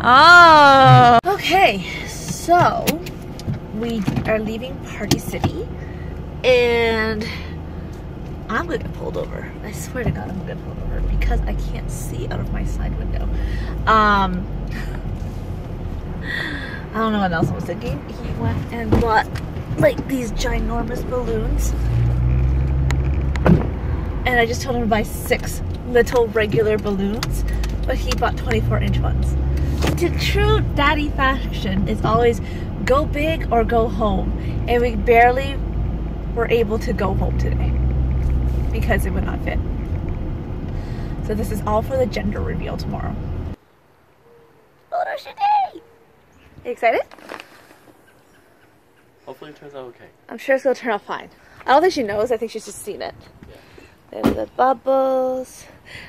Oh. Okay, so we are leaving Party City and I'm gonna get pulled over. I swear to God, I'm gonna get pulled over because I can't see out of my side window. Um, I don't know what else I was thinking. He went and bought like these ginormous balloons. And I just told him to buy six little regular balloons, but he bought 24 inch ones. To true daddy fashion is always go big or go home. And we barely were able to go home today because it would not fit. So this is all for the gender reveal tomorrow. Photo day! You excited? Hopefully it turns out okay. I'm sure it's gonna turn out fine. I don't think she knows. I think she's just seen it. There's the bubbles.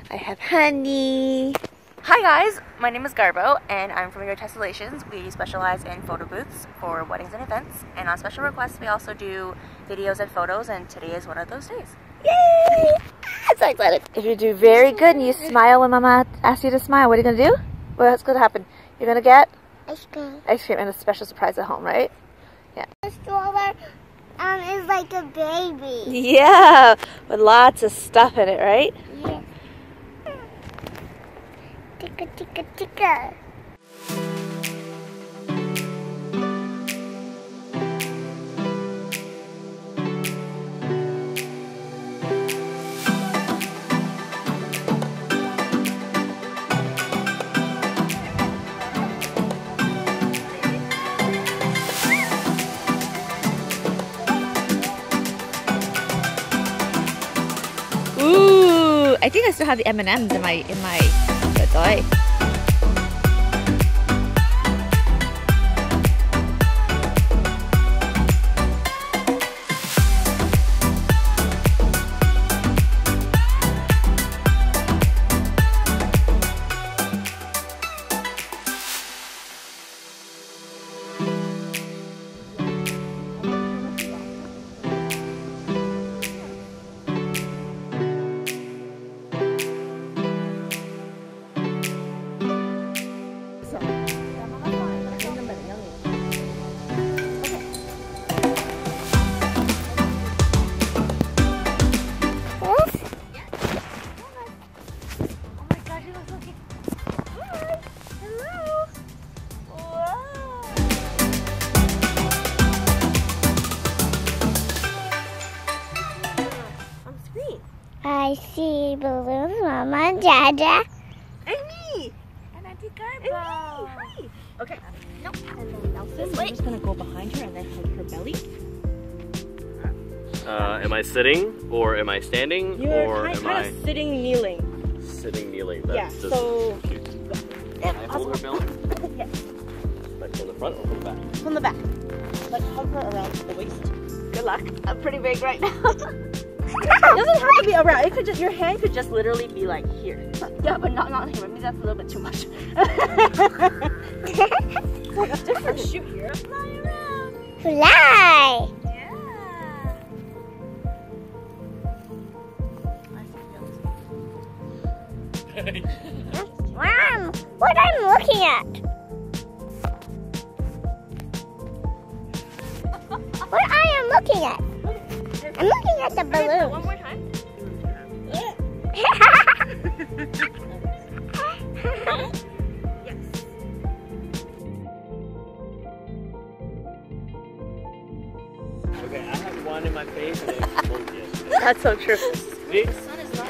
I have honey. Hi guys, my name is Garbo and I'm from Your Tessellations. We specialize in photo booths for weddings and events and on special requests we also do videos and photos and today is one of those days. Yay! I'm so excited. If you do very good and you smile when mama asks you to smile, what are you gonna do? What's gonna happen? You're gonna get Ice cream. ice cream and a special surprise at home, right? The stroller um, is like a baby. Yeah, with lots of stuff in it, right? Yeah. Ticka, ticka, ticka. Ooh, I think I still have the M&Ms in my in my 对 I see balloons, Mama and Dada. Amy. And Auntie Garbo. Hi. Okay. Nope. And then Nelson, we're just gonna go behind her and then hug her belly. Uh, am I sitting or am I standing You're or kind, am kind I of sitting kneeling. sitting kneeling? That's Yeah, just so- confused. Can I hold her belly? Yes. Like from the front or from the back? From the back. Like hug her around the waist. Good luck. I'm pretty big right now. It doesn't have to be around. It could just your hand could just literally be like here. yeah, but not not here. Maybe that's a little bit too much. It's like a different shoot here. Fly around. Fly. Yeah. Mom, what I'm looking at? What I am looking at? I'm looking at the balloons. One more time. Okay, I have one in my face and it's focused. That's so true. See?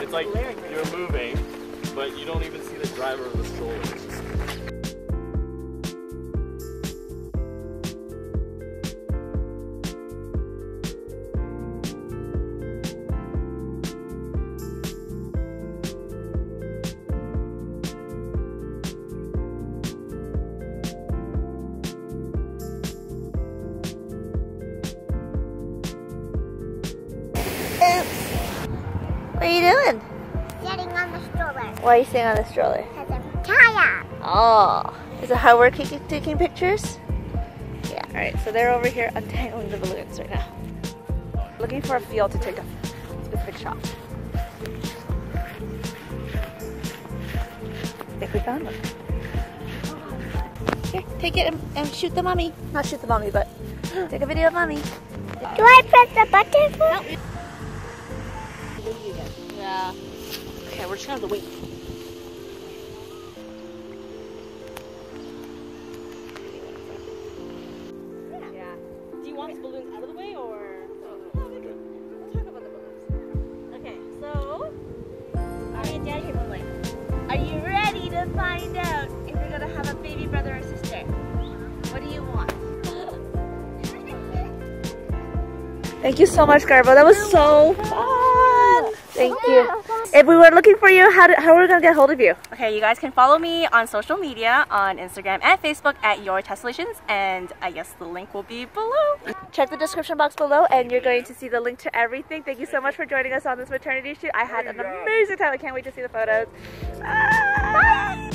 It's like you're moving, but you don't even see the driver of the stroller. What are you doing? Sitting on the stroller. Why are you sitting on the stroller? Because I'm tired. Oh, is it how we're taking taking pictures? Yeah. All right. So they're over here untangling the balloons right now, looking for a field to take a specific shot. I think we found one. Here, take it and, and shoot the mommy. Not shoot the mommy, but take a video of mommy. Do I press the button for Yeah. Okay, we're just gonna have to wait. Yeah. Do you want these balloons out of the way or? Okay, so mommy and daddy are like, are you ready to find out if you're gonna have a baby brother or sister? What do you want? Thank you so much, Garbo. That was so fun. Thank you. If we were looking for you, how, do, how are we going to get hold of you? Okay, you guys can follow me on social media on Instagram and Facebook at Your Tessellations, and I guess the link will be below. Check the description box below and you're going to see the link to everything. Thank you so much for joining us on this maternity shoot. I had an amazing time. I can't wait to see the photos. Ah!